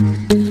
Mm-hmm.